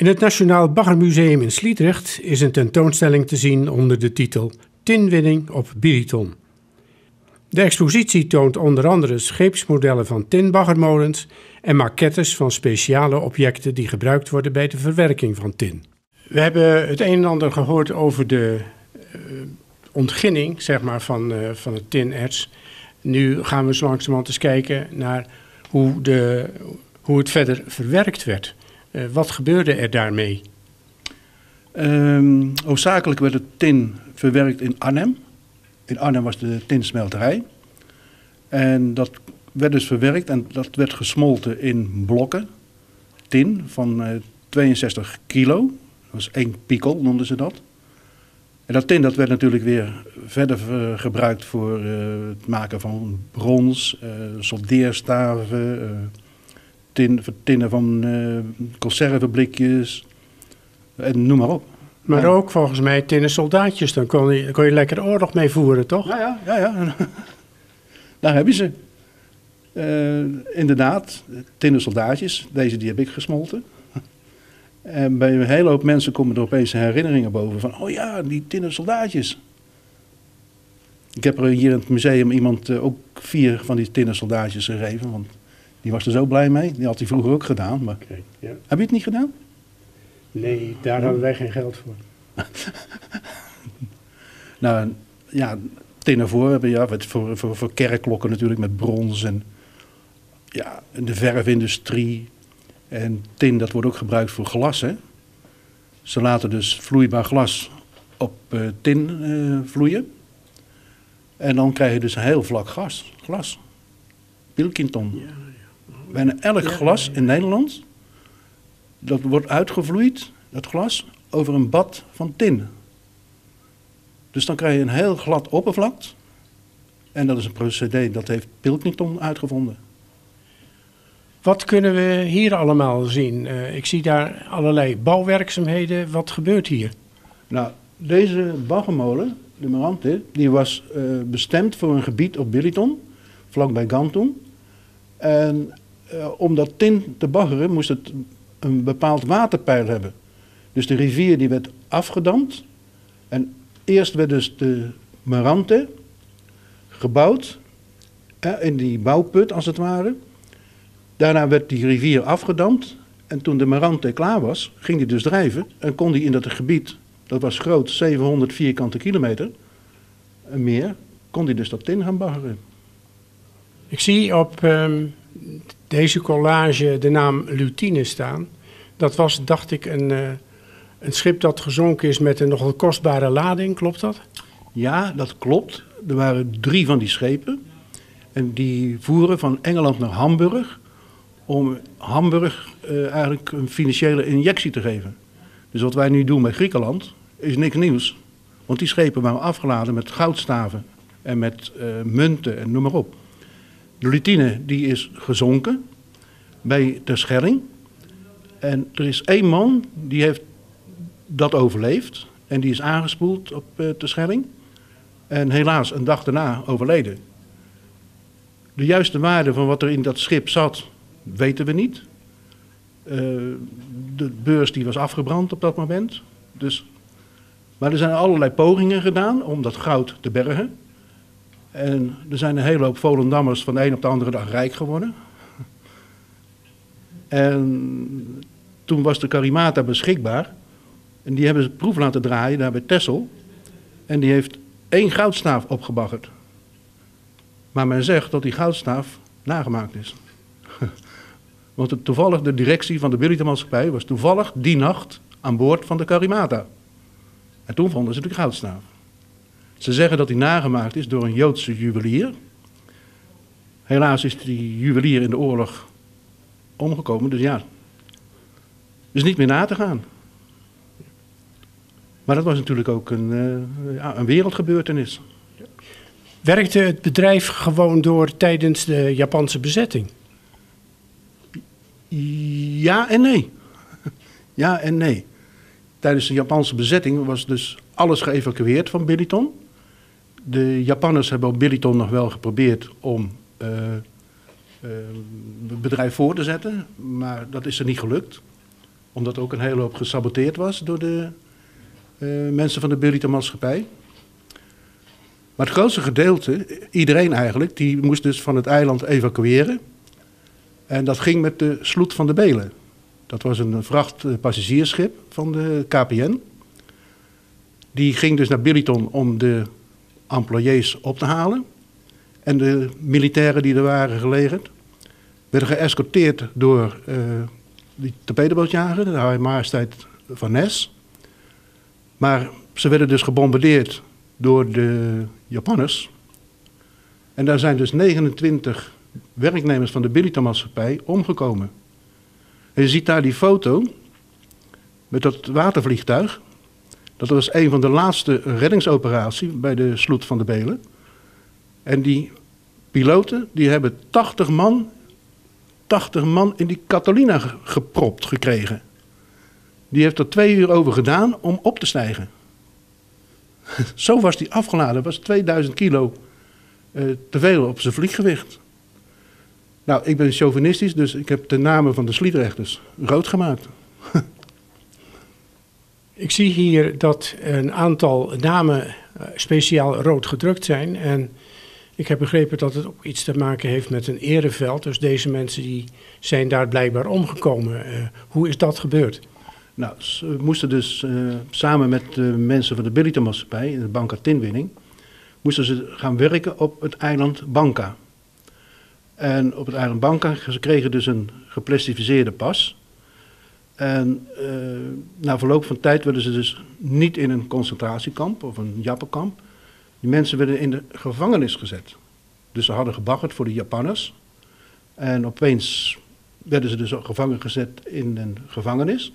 In het Nationaal Baggermuseum in Sliedrecht is een tentoonstelling te zien onder de titel Tinwinning op Biriton. De expositie toont onder andere scheepsmodellen van tinbaggermolens en maquettes van speciale objecten die gebruikt worden bij de verwerking van tin. We hebben het een en ander gehoord over de uh, ontginning zeg maar, van, uh, van het tinerts. Nu gaan we zo langzamerhand eens kijken naar hoe, de, hoe het verder verwerkt werd. Uh, wat gebeurde er daarmee? Um, werd het tin verwerkt in Arnhem. In Arnhem was de tinsmelterij. En dat werd dus verwerkt en dat werd gesmolten in blokken tin van uh, 62 kilo. Dat was één piekel, noemden ze dat. En dat tin dat werd natuurlijk weer verder gebruikt voor het maken van brons, soldeerstaven, tin, tinnen van conserveblikjes en noem maar op. Maar ook volgens mij tinnen soldaatjes, dan kon je, kon je lekker oorlog mee voeren, toch? Ja, ja, ja. ja. Daar hebben ze. inderdaad, tinnen soldaatjes, deze die heb ik gesmolten. En bij een hele hoop mensen komen er opeens herinneringen boven van, oh ja, die tinnen soldaatjes. Ik heb er hier in het museum iemand uh, ook vier van die tinnen soldaatjes gegeven, want die was er zo blij mee. Die had hij vroeger ook gedaan. Maar... Okay, ja. Heb je het niet gedaan? Nee, daar hadden wij geen geld voor. nou ja, tinnen voor hebben ja, voor, voor, voor kerkklokken natuurlijk met brons en ja, de verfindustrie. En tin, dat wordt ook gebruikt voor glas. Hè? Ze laten dus vloeibaar glas op uh, tin uh, vloeien. En dan krijg je dus een heel vlak gas, glas. Pilkington. Ja, ja. Bijna elk ja, glas in Nederland, dat wordt uitgevloeid, dat glas, over een bad van tin. Dus dan krijg je een heel glad oppervlak. En dat is een procedé dat heeft Pilkington uitgevonden. Wat kunnen we hier allemaal zien? Uh, ik zie daar allerlei bouwwerkzaamheden. Wat gebeurt hier? Nou, deze baggermolen, de Marante, die was uh, bestemd voor een gebied op Billiton, vlakbij Gantum. En om dat tin te baggeren moest het een bepaald waterpeil hebben. Dus de rivier die werd afgedamd. En eerst werd dus de Marante gebouwd, in die bouwput als het ware. Daarna werd die rivier afgedamd. En toen de Marante klaar was, ging hij dus drijven. En kon hij in dat gebied, dat was groot, 700 vierkante kilometer, en meer, kon hij dus dat tin gaan baggeren. Ik zie op um, deze collage de naam Lutine staan. Dat was, dacht ik, een, uh, een schip dat gezonken is met een nogal kostbare lading. Klopt dat? Ja, dat klopt. Er waren drie van die schepen. En die voeren van Engeland naar Hamburg om Hamburg uh, eigenlijk een financiële injectie te geven. Dus wat wij nu doen bij Griekenland is niks nieuws. Want die schepen waren afgeladen met goudstaven en met uh, munten en noem maar op. De Lutine die is gezonken bij Terschelling. En er is één man die heeft dat overleefd. En die is aangespoeld op uh, Terschelling. En helaas een dag daarna overleden. De juiste waarde van wat er in dat schip zat, weten we niet. Uh, de beurs die was afgebrand op dat moment. Dus, maar er zijn allerlei pogingen gedaan om dat goud te bergen. En er zijn een hele hoop Volendammers van de een op de andere dag rijk geworden. En toen was de Karimata beschikbaar. En die hebben ze proef laten draaien daar bij Tessel. En die heeft één goudstaaf opgebaggerd. Maar men zegt dat die goudstaaf nagemaakt is. Want het, toevallig de directie van de Billitonmaatschappij was toevallig die nacht aan boord van de Karimata. En toen vonden ze de goudstaaf. Ze zeggen dat die nagemaakt is door een Joodse juwelier. Helaas is die juwelier in de oorlog omgekomen, dus ja, is niet meer na te gaan. Maar dat was natuurlijk ook een, ja, een wereldgebeurtenis. Werkte het bedrijf gewoon door tijdens de Japanse bezetting? Ja en nee. Ja en nee. Tijdens de Japanse bezetting was dus alles geëvacueerd van Billiton. De Japanners hebben op Billiton nog wel geprobeerd om uh, uh, het bedrijf voor te zetten, maar dat is er niet gelukt. Omdat ook een hele hoop gesaboteerd was door de eh, mensen van de Billiton-maatschappij. Maar het grootste gedeelte, iedereen eigenlijk, die moest dus van het eiland evacueren. En dat ging met de sloet van de Belen. Dat was een vrachtpassagiersschip van de KPN. Die ging dus naar Billiton om de employés op te halen. En de militairen die er waren gelegerd, werden geëscorteerd door uh, die torpedobootjager, de Hare Majesteit van Nes. Maar ze werden dus gebombardeerd door de Japanners. En daar zijn dus 29 werknemers van de Billiton-maatschappij omgekomen. En je ziet daar die foto met dat watervliegtuig. Dat was een van de laatste reddingsoperaties bij de sloet van de Belen. En die piloten die hebben 80 man, 80 man in die Catalina gepropt gekregen. Die heeft er twee uur over gedaan om op te stijgen. Zo was die afgeladen, was 2000 kilo uh, te veel op zijn vlieggewicht. Nou, ik ben chauvinistisch, dus ik heb de namen van de sliedrechters rood gemaakt. ik zie hier dat een aantal namen eh, speciaal rood gedrukt zijn. En ik heb begrepen dat het ook iets te maken heeft met een ereveld. Dus deze mensen die zijn daar blijkbaar omgekomen. Uh, hoe is dat gebeurd? Nou, ze moesten dus uh, samen met de mensen van de Billiton-maatschappij in de Banca Tinwinning... moesten ze gaan werken op het eiland Banca. En op het eiland Banca, ze kregen dus een geplastificeerde pas. En uh, na verloop van tijd werden ze dus niet in een concentratiekamp of een jappenkamp. Die mensen werden in de gevangenis gezet. Dus ze hadden gebaggerd voor de Japanners. En opeens werden ze dus gevangen gezet in een gevangenis.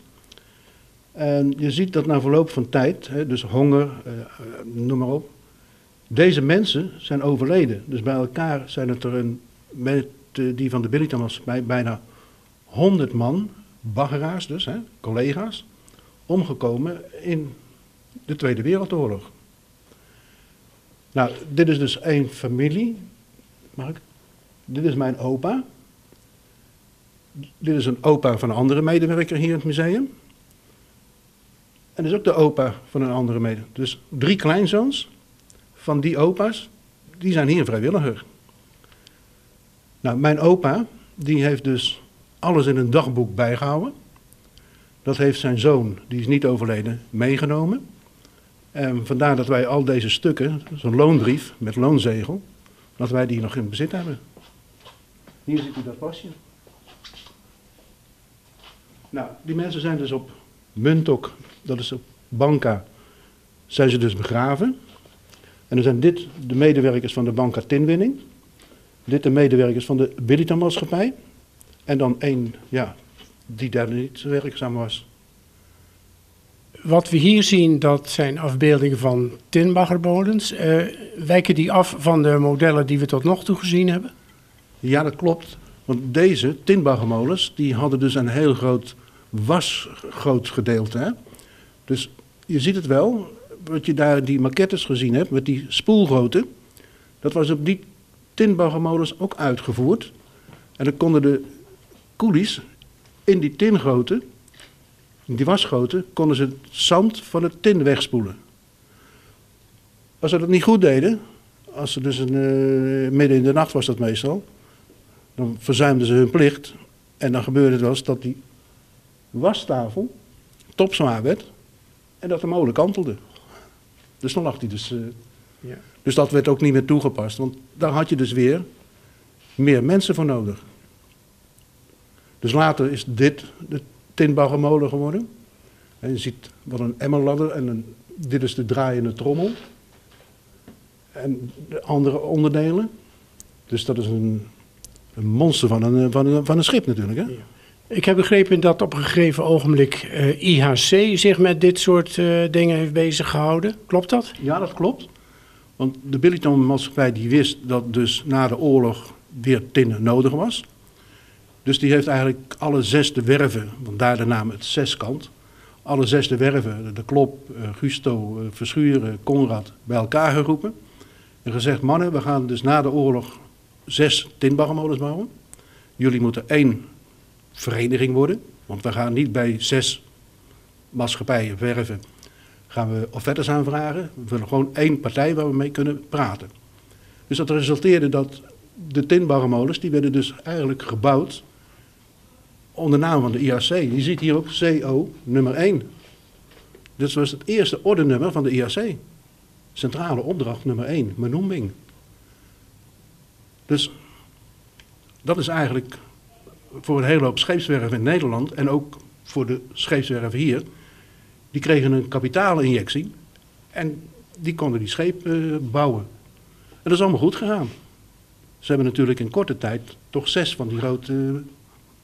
En je ziet dat na verloop van tijd, hè, dus honger, uh, noem maar op. Deze mensen zijn overleden. Dus bij elkaar zijn het er een met die van de Billiton was bij bijna 100 man, baggeraars dus, hè, collega's, omgekomen in de Tweede Wereldoorlog. Nou, dit is dus één familie. Mag ik? Dit is mijn opa. Dit is een opa van een andere medewerker hier in het museum. En dit is ook de opa van een andere medewerker. Dus drie kleinzoons van die opa's, die zijn hier vrijwilliger. Nou, mijn opa, die heeft dus alles in een dagboek bijgehouden. Dat heeft zijn zoon, die is niet overleden, meegenomen. En vandaar dat wij al deze stukken, zo'n loonbrief met loonzegel, dat wij die nog in bezit hebben. Hier ziet u dat pasje. Nou, die mensen zijn dus op Muntok, dat is op Banca, zijn ze dus begraven. En dan zijn dit de medewerkers van de Banca Tinwinning. Dit de medewerkers van de Billiton-maatschappij. En dan één, ja, die daar niet werkzaam was. Wat we hier zien, dat zijn afbeeldingen van tinbaggerbodens. Uh, wijken die af van de modellen die we tot nog toe gezien hebben? Ja, dat klopt. Want deze tinbaggermolens, die hadden dus een heel groot wasgroot gedeelte. Hè? Dus je ziet het wel, wat je daar die maquettes gezien hebt, met die spoelgoten. Dat was op die tinbaggermolens ook uitgevoerd. En dan konden de koelies in die tingoten, die wasgoten, konden ze het zand van het tin wegspoelen. Als ze dat niet goed deden, als ze dus een, uh, midden in de nacht was dat meestal, dan verzuimden ze hun plicht. En dan gebeurde het wel eens dat die wastafel topzwaar werd en dat de molen kantelde. Dus dan lag hij dus uh, ja. Dus dat werd ook niet meer toegepast, want daar had je dus weer meer mensen voor nodig. Dus later is dit de tinbaggermolen geworden. En je ziet wat een emmerladder en een, dit is de draaiende trommel. En de andere onderdelen. Dus dat is een, een monster van een, van, een, van een schip natuurlijk. Hè? Ik heb begrepen dat op een gegeven ogenblik uh, eh, IHC zich met dit soort uh, dingen heeft bezig gehouden. Klopt dat? Ja, dat klopt. Want de Billiton-maatschappij die wist dat dus na de oorlog weer tin nodig was. Dus die heeft eigenlijk alle zes de werven, want daar de naam het zeskant, alle zes de werven, de Klop, uh, Gusto, uh, Verschuren, Conrad, bij elkaar geroepen. En gezegd, mannen, we gaan dus na de oorlog zes tinbaggermolens bouwen. Jullie moeten één vereniging worden. Want we gaan niet bij zes maatschappijen werven, gaan we offertes aanvragen. We willen gewoon één partij waar we mee kunnen praten. Dus dat resulteerde dat de tinbarrenmolens, die werden dus eigenlijk gebouwd onder naam van de IAC. Je ziet hier ook CO nummer 1. Dit was het eerste ordenummer van de IAC. Centrale opdracht nummer 1, benoeming. Dus dat is eigenlijk voor een hele hoop scheepswerven in Nederland en ook voor de scheepswerven hier. Die kregen een kapitaalinjectie en die konden die schepen eh, bouwen. En dat is allemaal goed gegaan. Ze hebben natuurlijk in korte tijd toch zes van die grote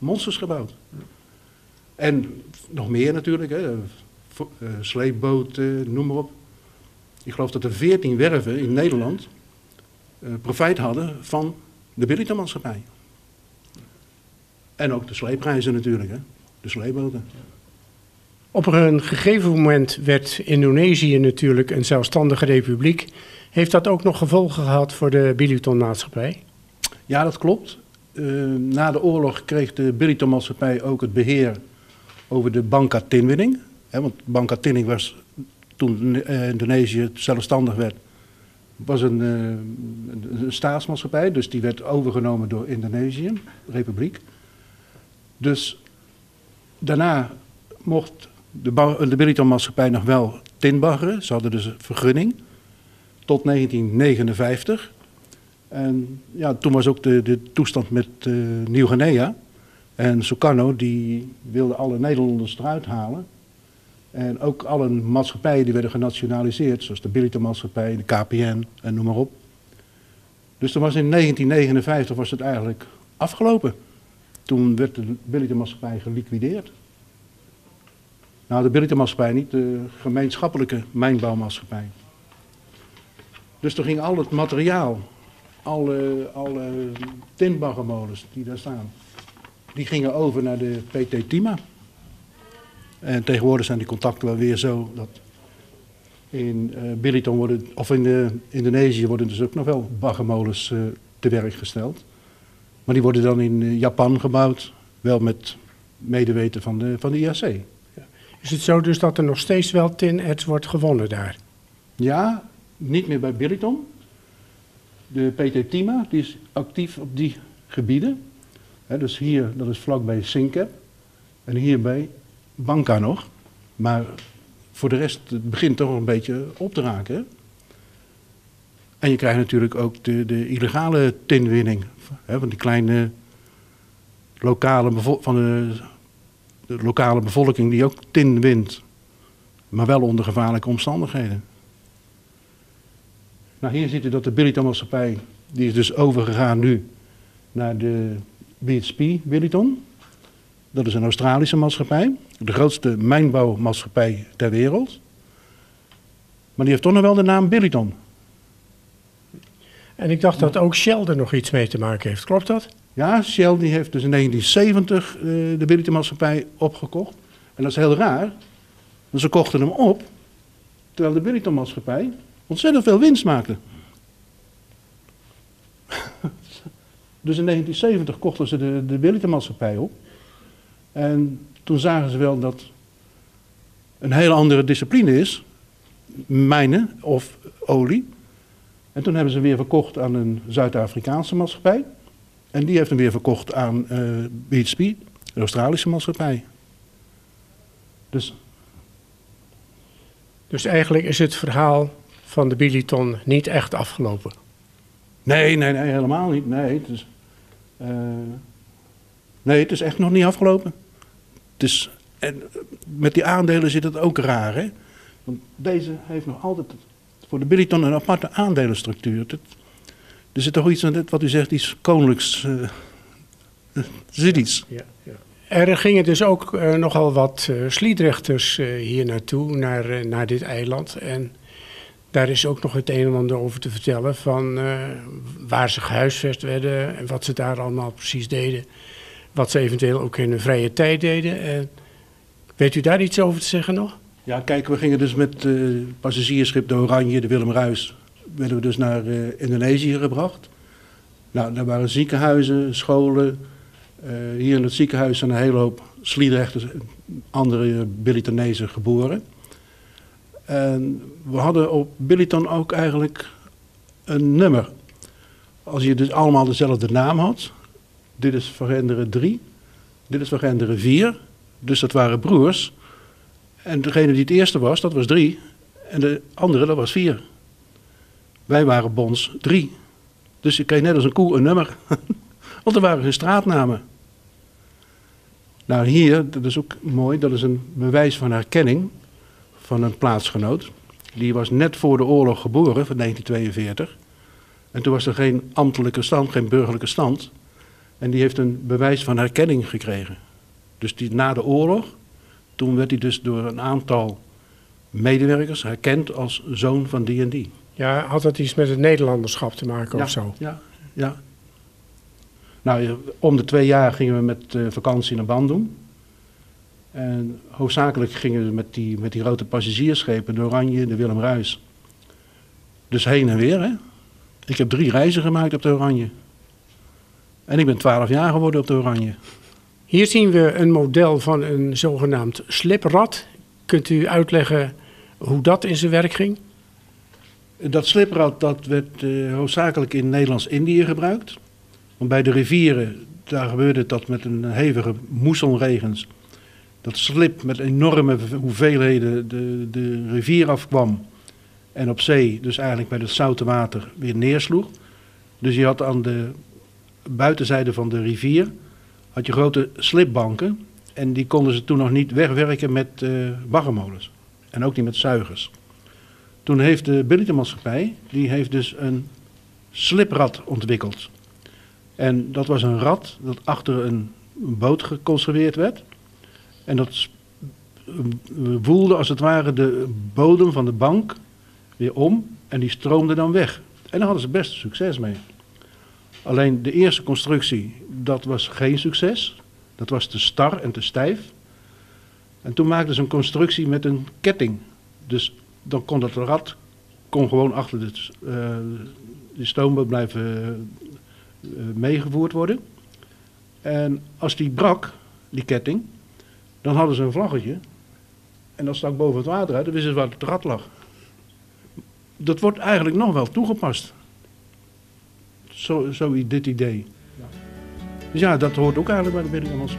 monsters gebouwd. En nog meer natuurlijk, hè, eh, sleepboten, noem maar op. Ik geloof dat er veertien werven in Nederland uh, profijt hadden van de Billiton-maatschappij. En ook de sleepreizen natuurlijk, hè? de sleepboten. Op een gegeven moment werd Indonesië natuurlijk een zelfstandige republiek. Heeft dat ook nog gevolgen gehad voor de Billiton-maatschappij? Ja, dat klopt. Uh, na de oorlog kreeg de Billiton-maatschappij ook het beheer over de Banca Tinwinning. want Banca Tinwinning was toen Indonesië zelfstandig werd, was een, uh, een, staatsmaatschappij. Dus die werd overgenomen door Indonesië, Republiek. Dus daarna mocht de, de Billiton-maatschappij nog wel tinbaggeren. Ze hadden dus een vergunning tot 1959. En ja, toen was ook de, de toestand met uh, Nieuw-Guinea. En Sukarno die wilde alle Nederlanders eruit halen. En ook alle maatschappijen die werden genationaliseerd, zoals de Billiton-maatschappij, de KPN en noem maar op. Dus toen was in 1959 was het eigenlijk afgelopen. Toen werd de Billiton-maatschappij geliquideerd. Nou, de Billiton-maatschappij niet, de gemeenschappelijke mijnbouwmaatschappij. Dus toen ging al het materiaal alle, alle tintbaggermolens die daar staan, die gingen over naar de PT Tima. En tegenwoordig zijn die contacten wel weer zo dat in uh, Billiton worden, of in uh, Indonesië worden dus ook nog wel baggermolens uh, te werk gesteld. Maar die worden dan in Japan gebouwd, wel met medeweten van de, van de IAC. Ja. Is het zo dus dat er nog steeds wel tin wordt gewonnen daar? Ja, niet meer bij Billiton, de PT Tima die is actief op die gebieden. dus hier, dat is vlakbij Sinkep. En hierbij Banca nog. Maar voor de rest, het begint toch een beetje op te raken. En je krijgt natuurlijk ook de, de illegale tinwinning. van die kleine lokale, van de lokale bevolking die ook tin wint. Maar wel onder gevaarlijke omstandigheden. Nou, hier ziet u dat de Billiton maatschappij, die is dus overgegaan nu naar de BHP Billiton. Dat is een Australische maatschappij, de grootste mijnbouwmaatschappij ter wereld. Maar die heeft toch nog wel de naam Billiton. En ik dacht dat ook Shell er nog iets mee te maken heeft, klopt dat? Ja, Shell die heeft dus in 1970 uh, eh, de Billiton maatschappij opgekocht. En dat is heel raar, want ze kochten hem op, terwijl de Billiton maatschappij ontzettend veel winst maakte. dus in 1970 kochten ze de, de Billiton-maatschappij op. En toen zagen ze wel dat een hele andere discipline is, mijnen of olie. En toen hebben ze weer verkocht aan een Zuid-Afrikaanse maatschappij. En die heeft hem weer verkocht aan uh, eh, BHP, de Australische maatschappij. Dus, dus eigenlijk is het verhaal van de Biliton niet echt afgelopen? Nee, nee, nee, helemaal niet. Nee, het is, uh, nee, het is echt nog niet afgelopen. Het is, en met die aandelen zit het ook raar, hè? Want deze heeft nog altijd voor de Biliton een aparte aandelenstructuur. er zit toch iets aan wat u zegt, iets koninklijks. Uh, er zit iets. Ja, ja. Er gingen dus ook uh, nogal wat uh, sliedrechters hier naartoe, naar, naar dit eiland. En daar is ook nog het een en ander over te vertellen van uh, waar ze gehuisvest werden en wat ze daar allemaal precies deden. Wat ze eventueel ook in hun vrije tijd deden. En weet u daar iets over te zeggen nog? Ja, kijk, we gingen dus met uh, passagiersschip de Oranje, de Willem Ruis, werden we dus naar uh, Indonesië gebracht. Nou, daar waren ziekenhuizen, scholen, Eh, hier in het ziekenhuis zijn een hele hoop Sliedrechters en andere Billytonezen geboren. En we hadden op Billyton ook eigenlijk een nummer. Als je dus allemaal dezelfde naam had. Dit is Van Genderen 3. Dit is Van Genderen 4. Dus dat waren broers. En degene die het eerste was, dat was 3. En de andere, dat was 4. Wij waren Bons 3. Dus je kreeg net als een koe een nummer. Want er waren geen straatnamen. Nou, hier, dat is ook mooi, dat is een bewijs van herkenning van een plaatsgenoot. Die was net voor de oorlog geboren, van 1942. En toen was er geen ambtelijke stand, geen burgerlijke stand. En die heeft een bewijs van herkenning gekregen. Dus die, na de oorlog, toen werd hij dus door een aantal medewerkers herkend als zoon van die en die. Ja, had dat iets met het Nederlanderschap te maken ja, of zo? Ja, ja. Nou, om de twee jaar gingen we met uh, vakantie naar Bandung. En hoofdzakelijk gingen we met die, met die grote passagiersschepen, de Oranje, de Willem Ruis. Dus heen en weer, hè. Ik heb drie reizen gemaakt op de Oranje. En ik ben twaalf jaar geworden op de Oranje. Hier zien we een model van een zogenaamd sliprad. Kunt u uitleggen hoe dat in zijn werk ging? Dat sliprad dat werd uh, hoofdzakelijk in Nederlands-Indië gebruikt. Want bij de rivieren, daar gebeurde dat met een hevige moesselregens. Dat slip met enorme hoeveelheden de, de rivier afkwam. En op zee, dus eigenlijk bij het zoute water, weer neersloeg. Dus je had aan de buitenzijde van de rivier had je grote slipbanken. En die konden ze toen nog niet wegwerken met uh, baggermolens. En ook niet met zuigers. Toen heeft de Billitonmaatschappij, die heeft dus een sliprad ontwikkeld. En dat was een rad dat achter een boot geconserveerd werd. En dat woelde als het ware de bodem van de bank weer om en die stroomde dan weg. En daar hadden ze best succes mee. Alleen de eerste constructie, dat was geen succes. Dat was te star en te stijf. En toen maakten ze een constructie met een ketting. Dus dan kon dat rad kon gewoon achter de, uh, de stoomboot blijven uh, meegevoerd worden. En als die brak, die ketting, dan hadden ze een vlaggetje. En dat stak boven het water uit, dan wisten ze waar het rad lag. Dat wordt eigenlijk nog wel toegepast. Zo, zo dit idee. Dus ja, dat hoort ook eigenlijk bij de Middellandse